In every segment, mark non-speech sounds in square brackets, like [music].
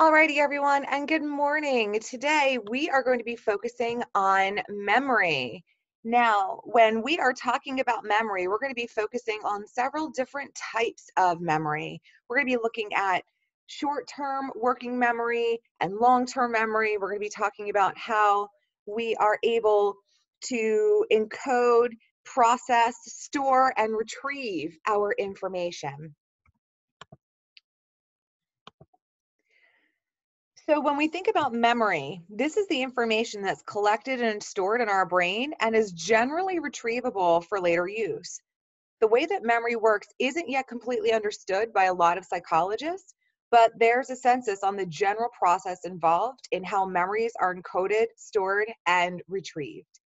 Alrighty, everyone, and good morning. Today we are going to be focusing on memory. Now, when we are talking about memory, we're going to be focusing on several different types of memory. We're going to be looking at short term working memory and long term memory. We're going to be talking about how we are able to encode, process, store, and retrieve our information. So when we think about memory, this is the information that's collected and stored in our brain and is generally retrievable for later use. The way that memory works isn't yet completely understood by a lot of psychologists, but there's a census on the general process involved in how memories are encoded, stored, and retrieved.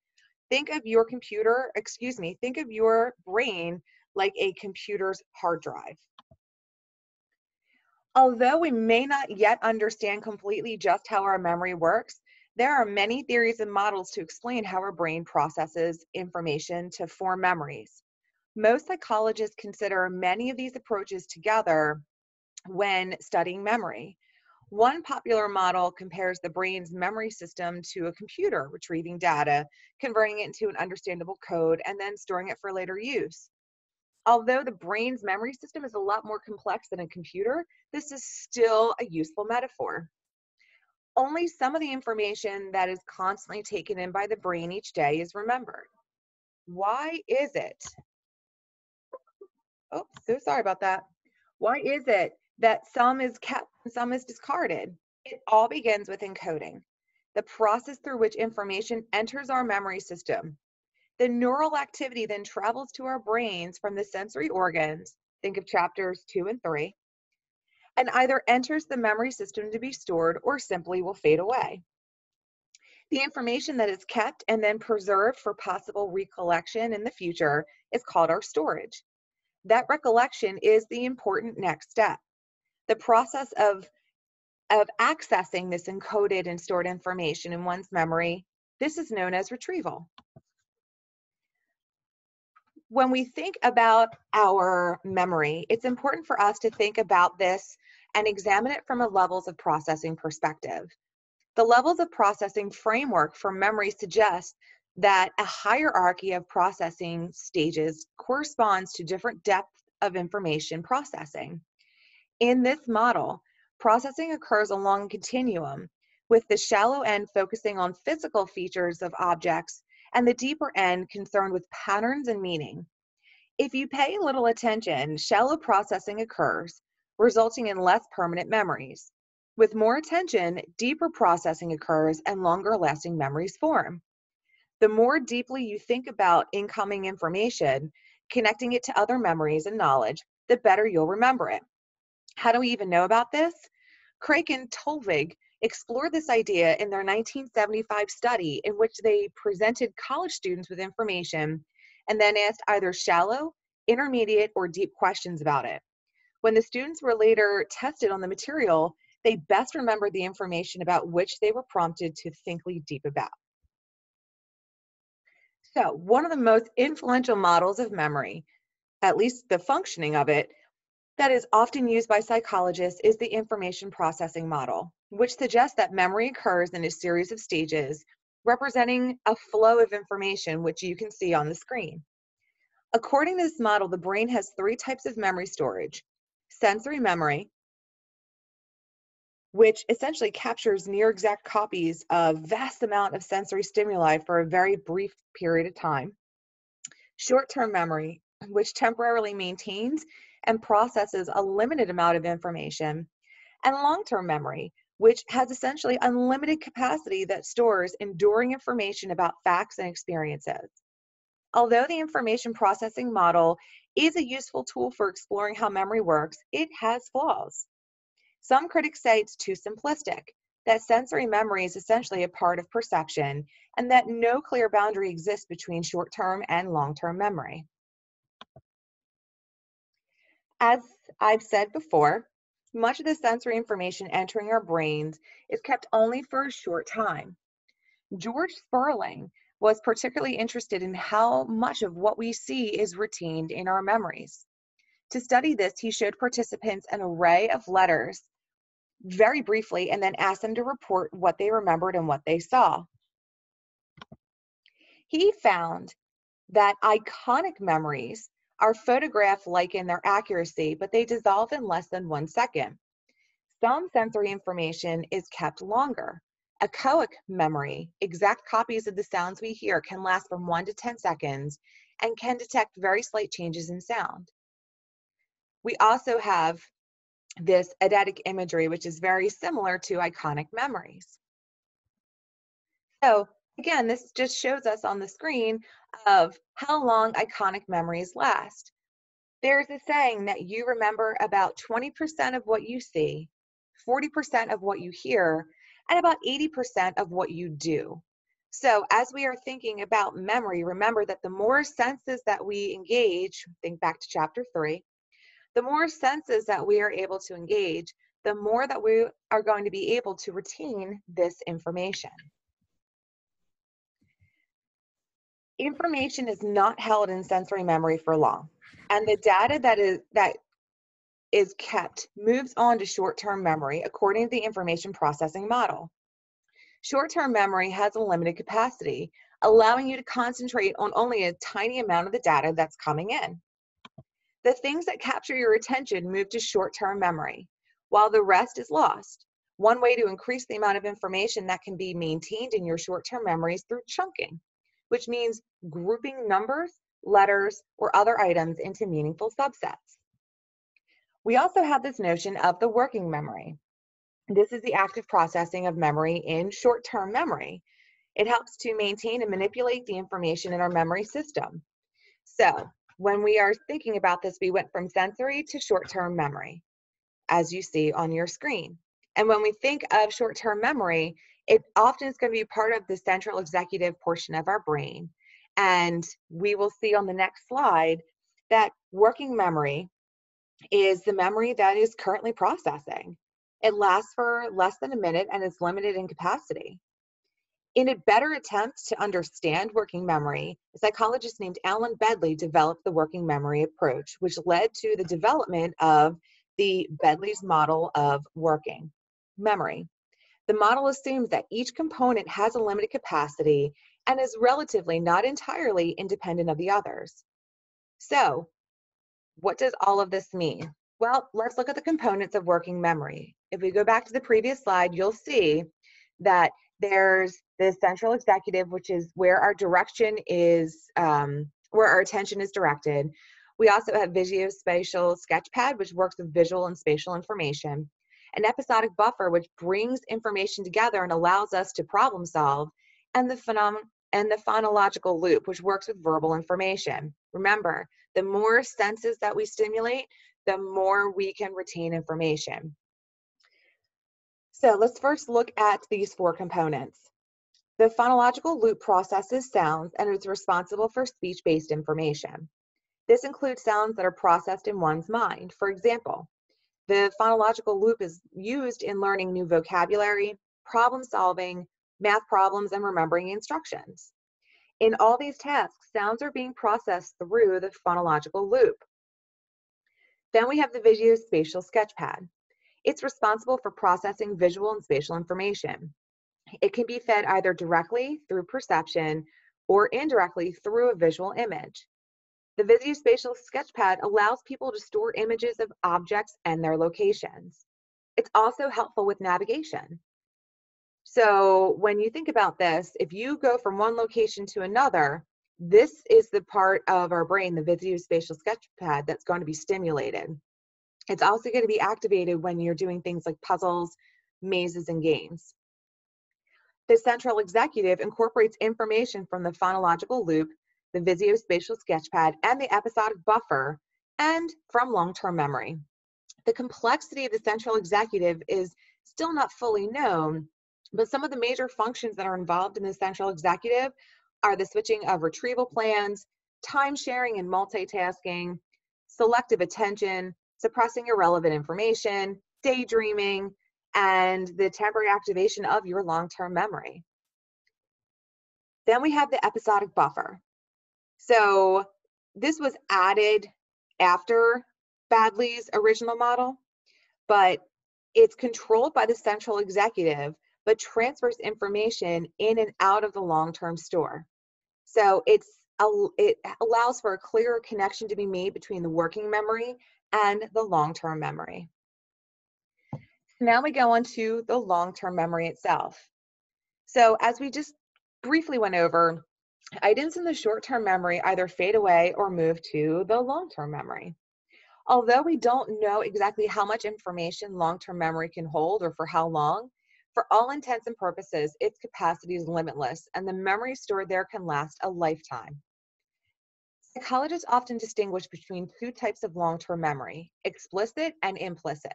Think of your computer, excuse me, think of your brain like a computer's hard drive. Although we may not yet understand completely just how our memory works, there are many theories and models to explain how our brain processes information to form memories. Most psychologists consider many of these approaches together when studying memory. One popular model compares the brain's memory system to a computer, retrieving data, converting it into an understandable code, and then storing it for later use although the brain's memory system is a lot more complex than a computer, this is still a useful metaphor. Only some of the information that is constantly taken in by the brain each day is remembered. Why is it? Oh, so sorry about that. Why is it that some is kept and some is discarded? It all begins with encoding, the process through which information enters our memory system the neural activity then travels to our brains from the sensory organs, think of chapters two and three, and either enters the memory system to be stored or simply will fade away. The information that is kept and then preserved for possible recollection in the future is called our storage. That recollection is the important next step. The process of, of accessing this encoded and stored information in one's memory, this is known as retrieval when we think about our memory, it's important for us to think about this and examine it from a levels of processing perspective. The levels of processing framework for memory suggests that a hierarchy of processing stages corresponds to different depths of information processing. In this model, processing occurs along a continuum, with the shallow end focusing on physical features of objects and the deeper end concerned with patterns and meaning. If you pay little attention, shallow processing occurs, resulting in less permanent memories. With more attention, deeper processing occurs and longer lasting memories form. The more deeply you think about incoming information, connecting it to other memories and knowledge, the better you'll remember it. How do we even know about this? Craik and Tulving explored this idea in their 1975 study in which they presented college students with information and then asked either shallow, intermediate, or deep questions about it. When the students were later tested on the material, they best remembered the information about which they were prompted to think deep about. So, one of the most influential models of memory, at least the functioning of it, that is often used by psychologists is the information processing model, which suggests that memory occurs in a series of stages representing a flow of information, which you can see on the screen. According to this model, the brain has three types of memory storage. Sensory memory, which essentially captures near exact copies of vast amount of sensory stimuli for a very brief period of time. Short-term memory, which temporarily maintains and processes a limited amount of information, and long term memory, which has essentially unlimited capacity that stores enduring information about facts and experiences. Although the information processing model is a useful tool for exploring how memory works, it has flaws. Some critics say it's too simplistic, that sensory memory is essentially a part of perception, and that no clear boundary exists between short term and long term memory. As I've said before, much of the sensory information entering our brains is kept only for a short time. George Sperling was particularly interested in how much of what we see is retained in our memories. To study this, he showed participants an array of letters very briefly and then asked them to report what they remembered and what they saw. He found that iconic memories are photograph like in their accuracy, but they dissolve in less than one second. Some sensory information is kept longer. Echoic memory, exact copies of the sounds we hear, can last from 1 to 10 seconds and can detect very slight changes in sound. We also have this eidetic imagery, which is very similar to iconic memories. So again, this just shows us on the screen of how long iconic memories last. There's a saying that you remember about 20% of what you see, 40% of what you hear, and about 80% of what you do. So as we are thinking about memory, remember that the more senses that we engage, think back to chapter three, the more senses that we are able to engage, the more that we are going to be able to retain this information. Information is not held in sensory memory for long, and the data that is that is kept moves on to short-term memory according to the information processing model. Short-term memory has a limited capacity, allowing you to concentrate on only a tiny amount of the data that's coming in. The things that capture your attention move to short-term memory, while the rest is lost. One way to increase the amount of information that can be maintained in your short-term memory is through chunking, which means grouping numbers, letters, or other items into meaningful subsets. We also have this notion of the working memory. This is the active processing of memory in short-term memory. It helps to maintain and manipulate the information in our memory system. So when we are thinking about this, we went from sensory to short-term memory, as you see on your screen. And when we think of short-term memory, it often is going to be part of the central executive portion of our brain. And we will see on the next slide that working memory is the memory that is currently processing. It lasts for less than a minute and is limited in capacity. In a better attempt to understand working memory, a psychologist named Alan Baddeley developed the working memory approach, which led to the development of the Baddeley's model of working memory. The model assumes that each component has a limited capacity and is relatively, not entirely, independent of the others. So, what does all of this mean? Well, let's look at the components of working memory. If we go back to the previous slide, you'll see that there's the central executive, which is where our direction is, um, where our attention is directed. We also have visuospatial sketchpad, which works with visual and spatial information. An episodic buffer, which brings information together and allows us to problem solve. And the phenom and the phonological loop, which works with verbal information. Remember, the more senses that we stimulate, the more we can retain information. So let's first look at these four components. The phonological loop processes sounds and is responsible for speech-based information. This includes sounds that are processed in one's mind. For example, the phonological loop is used in learning new vocabulary, problem solving, math problems, and remembering instructions. In all these tasks, sounds are being processed through the phonological loop. Then we have the visuospatial sketchpad. It's responsible for processing visual and spatial information. It can be fed either directly through perception or indirectly through a visual image. The Visuospatial Sketchpad allows people to store images of objects and their locations. It's also helpful with navigation. So when you think about this, if you go from one location to another, this is the part of our brain, the Visuospatial Sketchpad, that's going to be stimulated. It's also going to be activated when you're doing things like puzzles, mazes, and games. The central executive incorporates information from the phonological loop, the visuospatial sketchpad, and the episodic buffer, and from long-term memory. The complexity of the central executive is still not fully known, but some of the major functions that are involved in the central executive are the switching of retrieval plans, time sharing and multitasking, selective attention, suppressing irrelevant information, daydreaming, and the temporary activation of your long-term memory. Then we have the episodic buffer. So this was added after Baddeley's original model, but It's controlled by the central executive, but transfers information in and out of the long-term store. So it's it allows for a clearer connection to be made between the working memory and the long-term memory. Now we go on to the long-term memory itself. So as we just briefly went over, items in the short-term memory either fade away or move to the long-term memory. Although we don't know exactly how much information long-term memory can hold or for how long, for all intents and purposes, its capacity is limitless and the memory stored there can last a lifetime. Psychologists often distinguish between two types of long-term memory, explicit and implicit.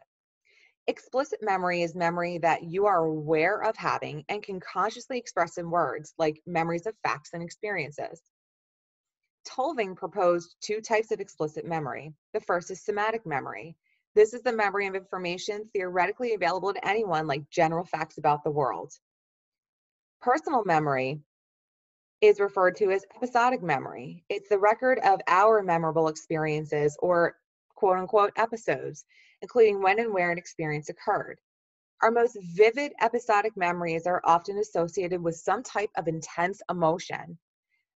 Explicit memory is memory that you are aware of having and can consciously express in words, like memories of facts and experiences. Tulving proposed two types of explicit memory. The first is semantic memory. This is the memory of information theoretically available to anyone, like general facts about the world. Personal memory is referred to as episodic memory. It's the record of our memorable experiences or quote unquote episodes including when and where an experience occurred. Our most vivid episodic memories are often associated with some type of intense emotion.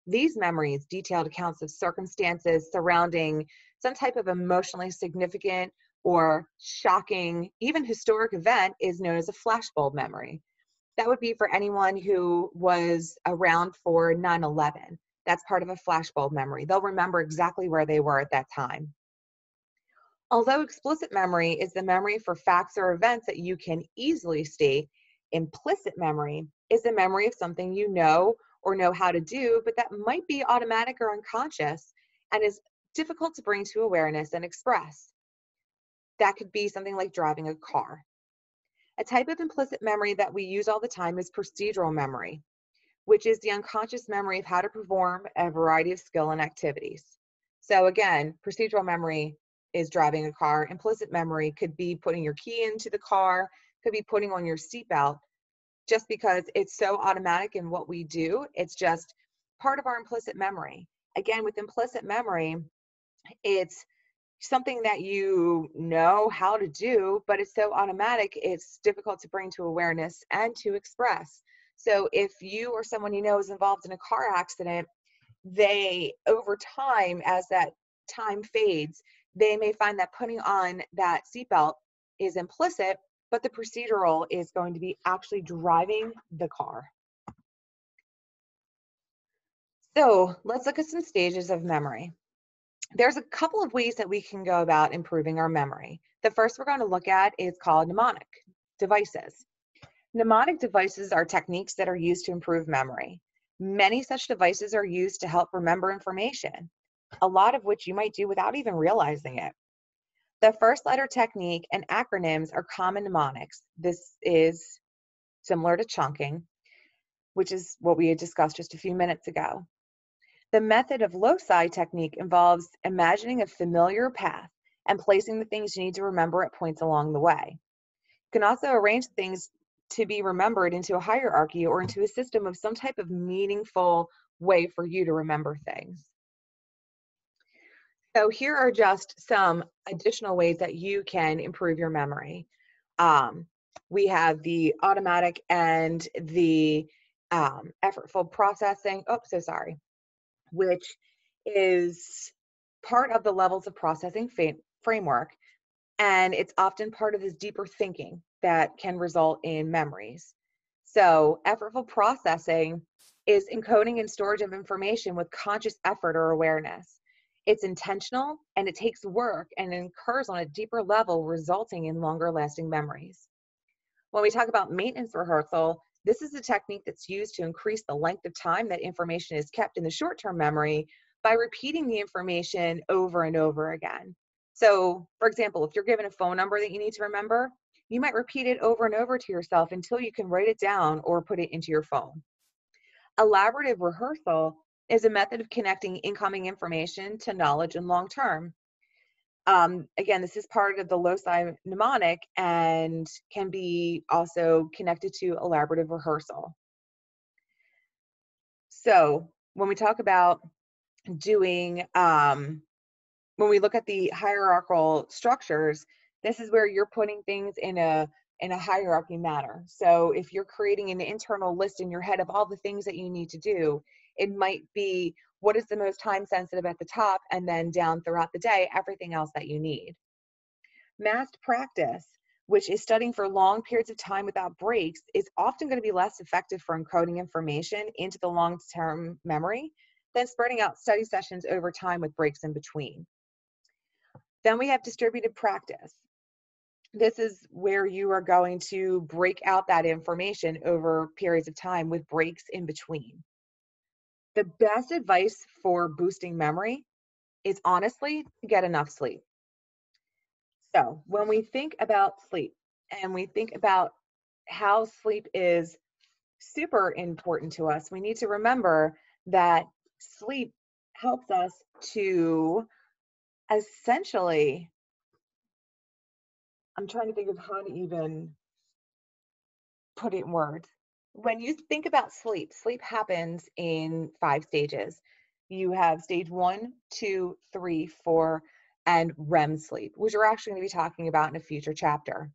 These memories, detailed accounts of circumstances surrounding some type of emotionally significant or shocking, even historic event, is known as a flashbulb memory. That would be for anyone who was around for 9 11. That's part of a flashbulb memory. They'll remember exactly where they were at that time. Although explicit memory is the memory for facts or events that you can easily state, implicit memory is the memory of something you know or know how to do, but that might be automatic or unconscious and is difficult to bring to awareness and express. That could be something like driving a car. A type of implicit memory that we use all the time is procedural memory, which is the unconscious memory of how to perform a variety of skill and activities. So again, procedural memory is driving a car. Implicit memory could be putting your key into the car, could be putting on your seatbelt, just because it's so automatic in what we do. It's just part of our implicit memory. Again, with implicit memory, it's something that you know how to do, but it's so automatic, it's difficult to bring to awareness and to express. So if you or someone you know is involved in a car accident, they over time, as that time fades, they may find that putting on that seatbelt is implicit, but the procedural is going to be actually driving the car. So let's look at some stages of memory. There's a couple of ways that we can go about improving our memory. The first we're going to look at is called mnemonic devices. Mnemonic devices are techniques that are used to improve memory. Many such devices are used to help remember information a lot of which you might do without even realizing it. The first letter technique and acronyms are common mnemonics. This is similar to chunking, which is what we had discussed just a few minutes ago. The method of loci technique involves imagining a familiar path and placing the things you need to remember at points along the way. You can also arrange things to be remembered into a hierarchy or into a system of some type of meaningful way for you to remember things. So here are just some additional ways that you can improve your memory. Um, we have the automatic and the um, effortful processing. Oh, so sorry, which is part of the levels of processing framework. And it's often part of this deeper thinking that can result in memories. So, effortful processing is encoding and storage of information with conscious effort or awareness. It's intentional and it takes work and it occurs on a deeper level, resulting in longer lasting memories. When we talk about maintenance rehearsal, this is a technique that's used to increase the length of time that information is kept in the short term memory by repeating the information over and over again. So, for example, if you're given a phone number that you need to remember, you might repeat it over and over to yourself until you can write it down or put it into your phone. Elaborative rehearsal is a method of connecting incoming information to knowledge and long term. Um, again, this is part of the loci mnemonic and can be also connected to elaborative rehearsal. So when we talk about doing, um, when we look at the hierarchical structures, This is where you're putting things in a in a hierarchy manner. So if you're creating an internal list in your head of all the things that you need to do, it might be what is the most time sensitive at the top and then down throughout the day, everything else that you need. Massed practice, which is studying for long periods of time without breaks, is often going to be less effective for encoding information into the long term memory than spreading out study sessions over time with breaks in between. Then we have distributed practice. This is where you are going to break out that information over periods of time with breaks in between. The best advice for boosting memory is honestly to get enough sleep. So, when we think about sleep and we think about how sleep is super important to us, we need to remember that sleep helps us to essentially I'm trying to think of how to even put it in words. When you think about sleep, sleep happens in five stages. You have stage one, two, three, four, and REM sleep, which we're actually going to be talking about in a future chapter.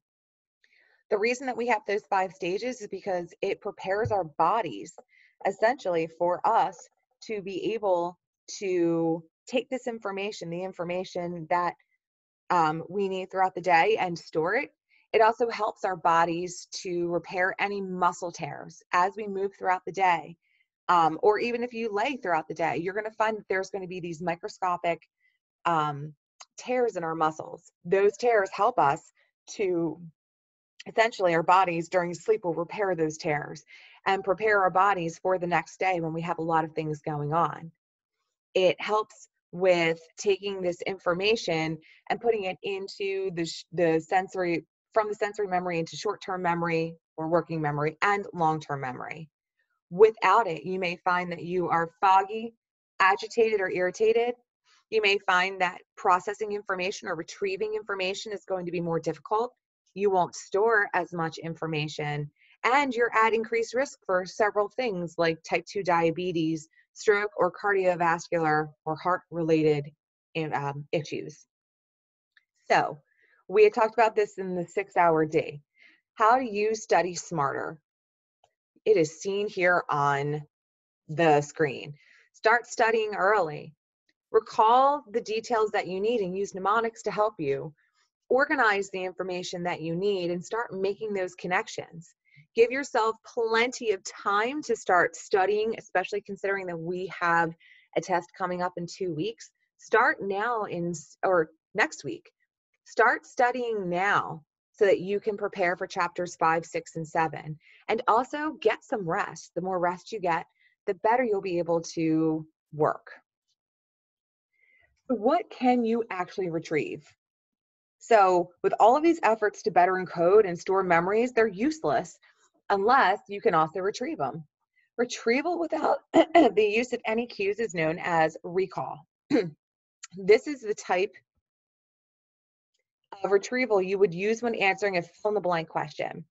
The reason that we have those five stages is because it prepares our bodies essentially for us to be able to take this information, the information that um, we need throughout the day, and store it. It also helps our bodies to repair any muscle tears as we move throughout the day. Um, or even if you lay throughout the day, you're going to find that there's going to be these microscopic um, tears in our muscles. Those tears help us to essentially our bodies during sleep will repair those tears and prepare our bodies for the next day when we have a lot of things going on. It helps with taking this information and putting it into the, the sensory, from the sensory memory into short term memory or working memory and long term memory. Without it, you may find that you are foggy, agitated, or irritated. You may find that processing information or retrieving information is going to be more difficult. You won't store as much information, and you're at increased risk for several things like type 2 diabetes, stroke, or cardiovascular or heart related um, issues. So, we had talked about this in the six hour day. How do you study smarter? It is seen here on the screen. Start studying early. Recall the details that you need and use mnemonics to help you. Organize the information that you need and start making those connections give yourself plenty of time to start studying, especially considering that we have a test coming up in two weeks. Start now in or next week. Start studying now so that you can prepare for chapters five, six, and seven. And also get some rest. The more rest you get, the better you'll be able to work. What can you actually retrieve? So, with all of these efforts to better encode and store memories, they're useless unless you can also retrieve them. Retrieval without [clears throat] the use of any cues is known as recall. [clears throat] this is the type of retrieval you would use when answering a fill in the blank question.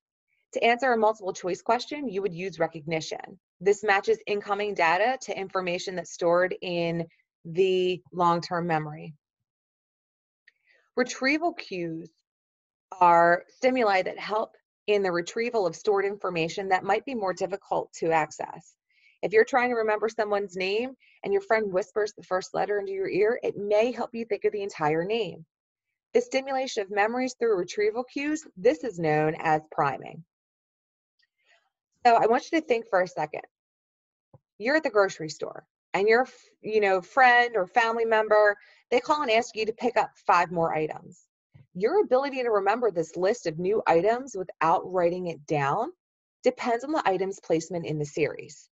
To answer a multiple choice question, you would use recognition. This matches incoming data to information that's stored in the long term memory. Retrieval cues are stimuli that help in the retrieval of stored information that might be more difficult to access. If you're trying to remember someone's name and your friend whispers the first letter into your ear, it may help you think of the entire name. The stimulation of memories through retrieval cues, this is known as priming. So I want you to think for a second. You're at the grocery store and your you know friend or family member, they call and ask you to pick up five more items your ability to remember this list of new items without writing it down depends on the item's placement in the series.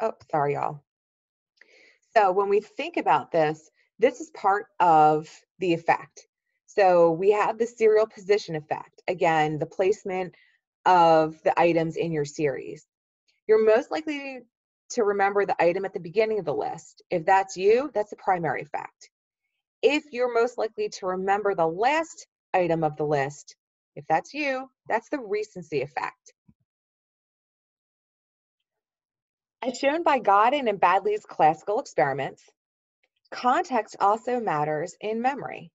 Oh, sorry, y'all. So when we think about this, this is part of the effect. So we have the serial position effect. Again, the placement of the items in your series. You're most likely to remember the item at the beginning of the list. If that's you, that's the primacy effect if you're most likely to remember the last item of the list, if that's you, that's the recency effect. As shown by Godden and Baddeley's classical experiments, Context also matters in memory,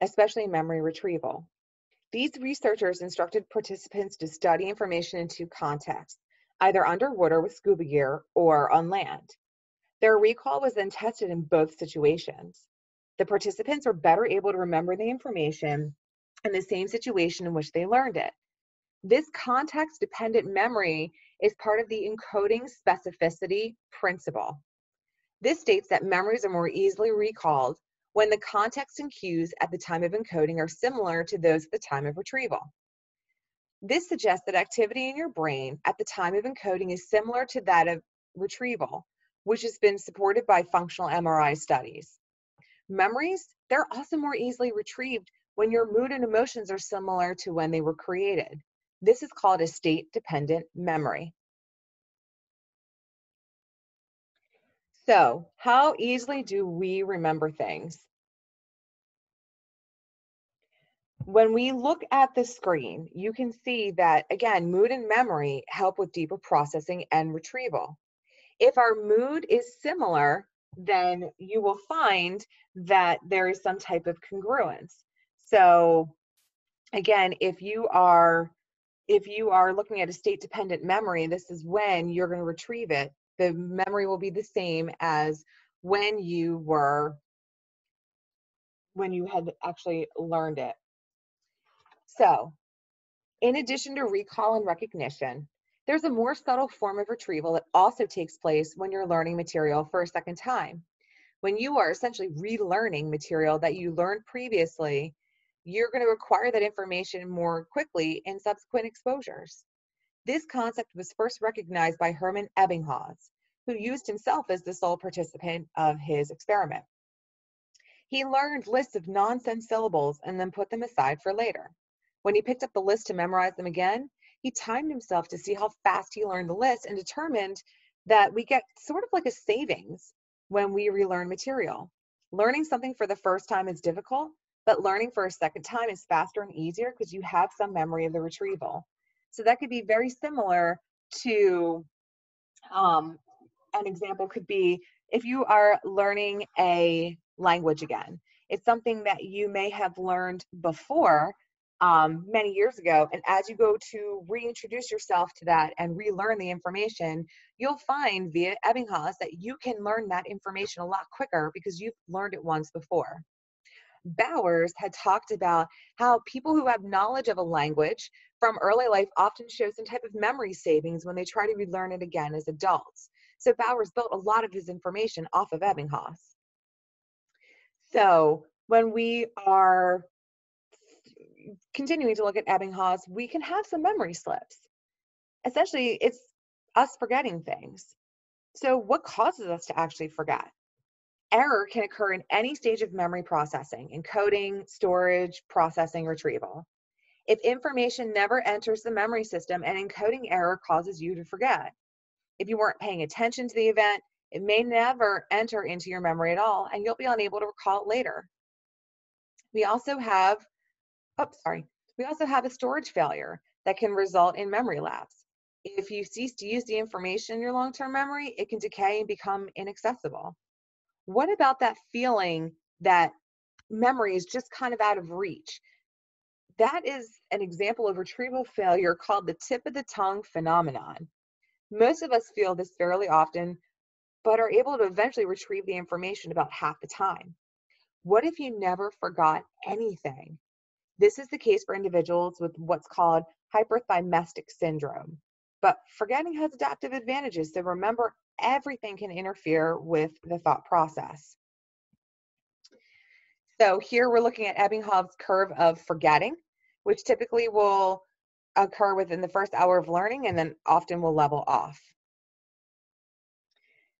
especially memory retrieval. These researchers instructed participants to study information in two contexts, either underwater with scuba gear or on land. Their recall was then tested in both situations. The participants were better able to remember the information in the same situation in which they learned it. This context dependent memory is part of the encoding specificity principle. This states that memories are more easily recalled when the context and cues at the time of encoding are similar to those at the time of retrieval. This suggests that activity in your brain at the time of encoding is similar to that of retrieval, which has been supported by functional MRI studies. Memories, they're also more easily retrieved when your mood and emotions are similar to when they were created. This is called a state-dependent memory. So, how easily do we remember things? When we look at the screen, you can see that, again, mood and memory help with deeper processing and retrieval. If our mood is similar, then you will find that there is some type of congruence. So again, if you are if you are looking at a state dependent memory, this is when you're going to retrieve it. The memory will be the same as when you were when you had actually learned it. So, in addition to recall and recognition, there's a more subtle form of retrieval that also takes place when you're learning material for a second time. When you are essentially relearning material that you learned previously you're going to require that information more quickly in subsequent exposures. This concept was first recognized by Hermann Ebbinghaus, who used himself as the sole participant of his experiment. He learned lists of nonsense syllables and then put them aside for later. When he picked up the list to memorize them again, he timed himself to see how fast he learned the list and determined that we get sort of like a savings when we relearn material. Learning something for the first time is difficult, but learning for a second time is faster and easier because you have some memory of the retrieval. So that could be very similar to um, an example could be if you are learning a language again. It's something that you may have learned before um, many years ago. And as you go to reintroduce yourself to that and relearn the information, you'll find via Ebbinghaus that you can learn that information a lot quicker because you've learned it once before. Bowers had talked about how people who have knowledge of a language from early life often show some type of memory savings when they try to relearn it again as adults. So Bowers built a lot of his information off of Ebbinghaus. So when we are continuing to look at Ebbinghaus, we can have some memory slips. Essentially, it's us forgetting things. So what causes us to actually forget? Error can occur in any stage of memory processing, encoding, storage, processing, retrieval. If information never enters the memory system, an encoding error causes you to forget. If you weren't paying attention to the event, it may never enter into your memory at all, and you'll be unable to recall it later. We also have, oh, sorry, we also have a storage failure that can result in memory lapse. If you cease to use the information in your long-term memory, it can decay and become inaccessible. What about that feeling that memory is just kind of out of reach? That is an example of retrieval failure called the tip of the tongue phenomenon. Most of us feel this fairly often, but are able to eventually retrieve the information about half the time. What if you never forgot anything? This is the case for individuals with what's called hyperthymestic syndrome. But forgetting has adaptive advantages, so remember everything can interfere with the thought process. So here we're looking at Ebbinghaus' curve of forgetting, which typically will occur within the first hour of learning and then often will level off.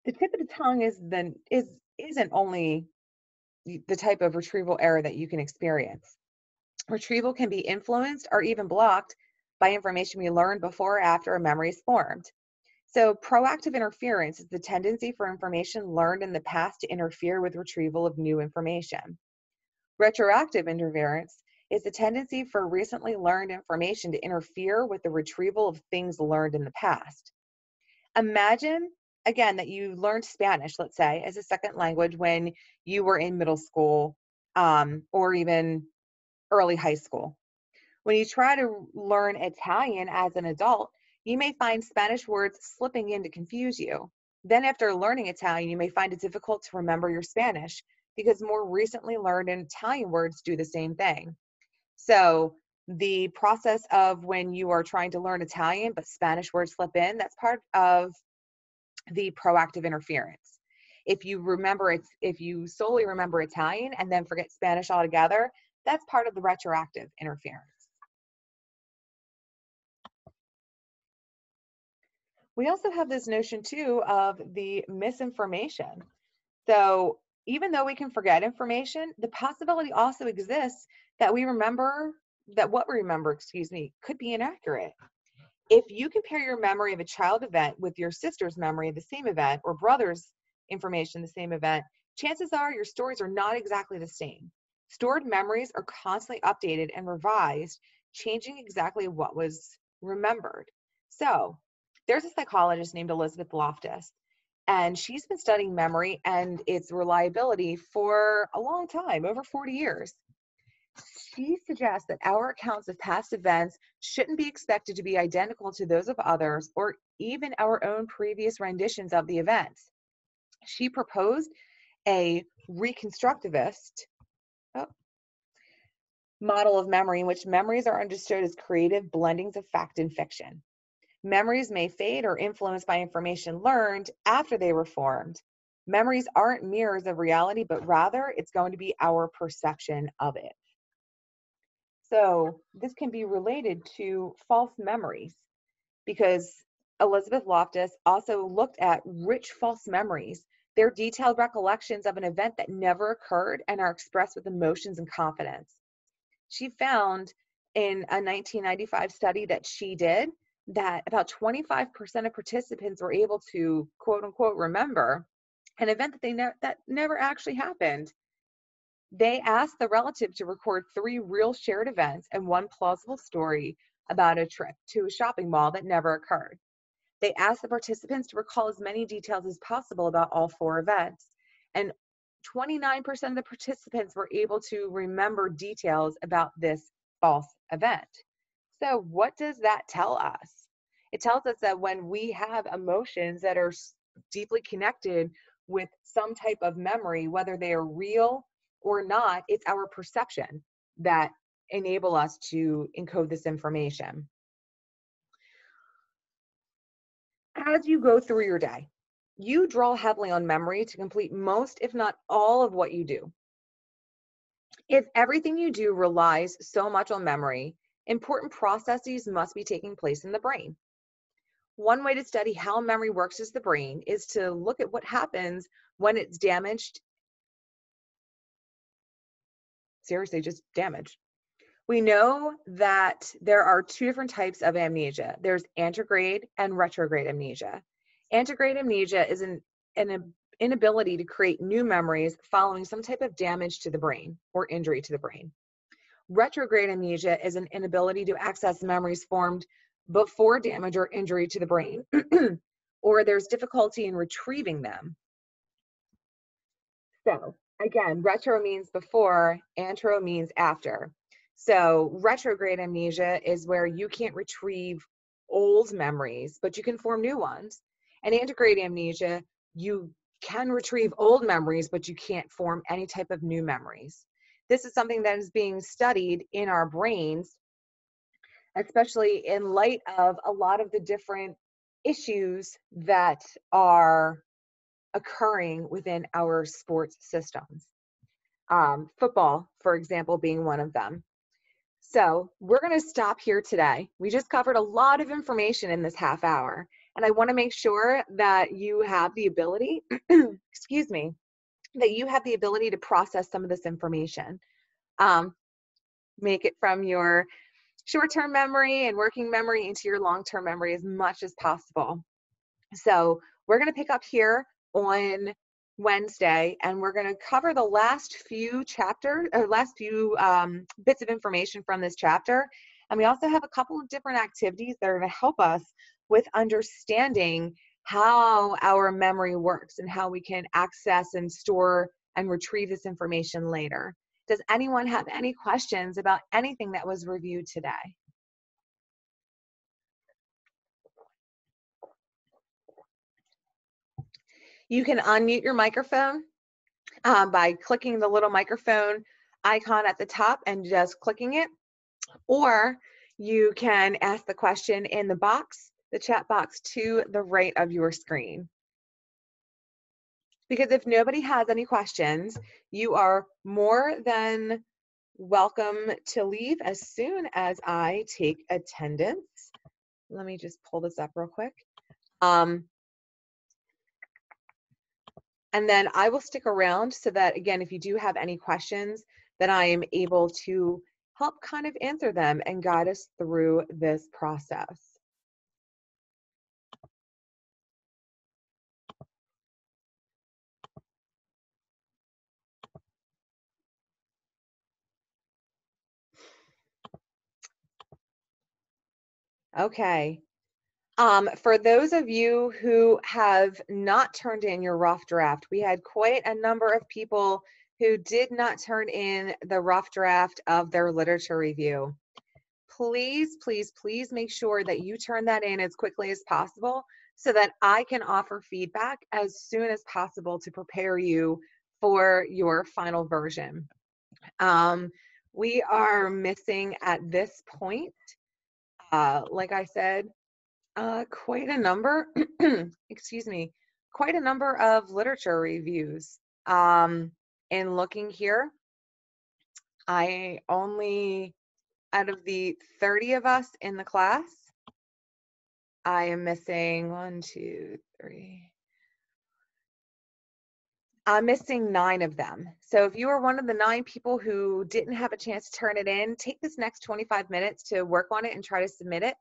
The tip of the tongue is then is isn't only the type of retrieval error that you can experience. Retrieval can be influenced or even blocked by information we learned before or after a memory is formed. So proactive interference is the tendency for information learned in the past to interfere with retrieval of new information. Retroactive interference is the tendency for recently learned information to interfere with the retrieval of things learned in the past. Imagine again, that you learned Spanish, let's say, as a second language when you were in middle school um, or even early high school. When you try to learn Italian as an adult, you may find Spanish words slipping in to confuse you. Then, after learning Italian, you may find it difficult to remember your Spanish because more recently learned Italian words do the same thing. So, the process of when you are trying to learn Italian but Spanish words slip in, that's part of the proactive interference. If you remember it, if you solely remember Italian and then forget Spanish altogether, that's part of the retroactive interference. We also have this notion too of the misinformation. So even though we can forget information, the possibility also exists that we remember that what we remember, excuse me, could be inaccurate. If you compare your memory of a child event with your sister's memory of the same event or brother's information the same event, chances are your stories are not exactly the same. Stored memories are constantly updated and revised, changing exactly what was remembered. So, there's a psychologist named Elizabeth Loftus, and she's been studying memory and its reliability for a long time, over 40 years she suggests that our accounts of past events shouldn't be expected to be identical to those of others or even our own previous renditions of the events. She proposed a reconstructivist oh, model of memory in which memories are understood as creative blendings of fact and fiction. Memories may fade or influenced by information learned after they were formed. Memories aren't mirrors of reality, but rather it's going to be our perception of it. So this can be related to false memories because Elizabeth Loftus also looked at rich false memories. They're detailed recollections of an event that never occurred and are expressed with emotions and confidence. She found in a 1995 study that she did that about 25% of participants were able to quote unquote remember an event that they ne- that never actually happened they asked the relative to record three real shared events and one plausible story about a trip to a shopping mall that never occurred. They asked the participants to recall as many details as possible about all four events, and 29% of the participants were able to remember details about this false event. So, what does that tell us? It tells us that when we have emotions that are deeply connected with some type of memory, whether they are real or not, it's our perception that enable us to encode this information. As you go through your day, you draw heavily on memory to complete most, if not all, of what you do. If everything you do relies so much on memory, important processes must be taking place in the brain. One way to study how memory works as the brain is to look at what happens when it's damaged seriously just damaged. We know that there are two different types of amnesia. There's anterograde and retrograde amnesia. Anterograde amnesia is an, an inability to create new memories following some type of damage to the brain or injury to the brain. Retrograde amnesia is an inability to access memories formed before damage or injury to the brain, [clears throat] or there's difficulty in retrieving them. So, again, retro means before, antro means after. So retrograde amnesia is where you can't retrieve old memories, but you can form new ones. And antegrade amnesia, you can retrieve old memories, but you can't form any type of new memories. This is something that is being studied in our brains, especially in light of a lot of the different issues that are occurring within our sports systems. Um, football, for example, being one of them. So we're going to stop here today. We just covered a lot of information in this half hour, and I want to make sure that you have the ability, [clears throat] excuse me, that you have the ability to process some of this information. Um, make it from your short-term memory and working memory into your long-term memory as much as possible. So we're going to pick up here on Wednesday, and we're going to cover the last few chapters or last few um, bits of information from this chapter. And we also have a couple of different activities that are going to help us with understanding how our memory works and how we can access and store and retrieve this information later. Does anyone have any questions about anything that was reviewed today? You can unmute your microphone um, by clicking the little microphone icon at the top and just clicking it, or you can ask the question in the box, the chat box to the right of your screen. Because if nobody has any questions, you are more than welcome to leave as soon as I take attendance. Let me just pull this up real quick. Um, and then I will stick around so that, again, if you do have any questions, that I am able to help kind of answer them and guide us through this process. Okay, um, for those of you who have not turned in your rough draft, we had quite a number of people who did not turn in the rough draft of their literature review. Please, please, please make sure that you turn that in as quickly as possible so that I can offer feedback as soon as possible to prepare you for your final version. Um, we are missing at this point, uh, like I said, uh, quite a number, [clears throat] excuse me, quite a number of literature reviews. Um, in looking here, I only, out of the 30 of us in the class, I am missing one, two, three. I'm missing nine of them. So if you are one of the nine people who didn't have a chance to turn it in, take this next 25 minutes to work on it and try to submit it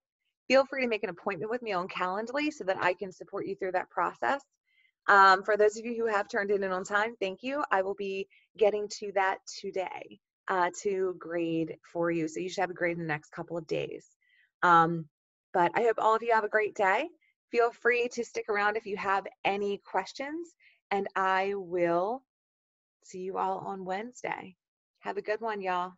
feel free to make an appointment with me on Calendly so that I can support you through that process. Um, for those of you who have turned it in on time, thank you. I will be getting to that today uh, to grade for you. So you should have a grade in the next couple of days. Um, but I hope all of you have a great day. Feel free to stick around if you have any questions, and I will see you all on Wednesday. Have a good one, y'all.